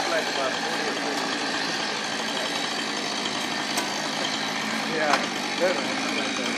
have like about 40 or 50. Yeah, definitely.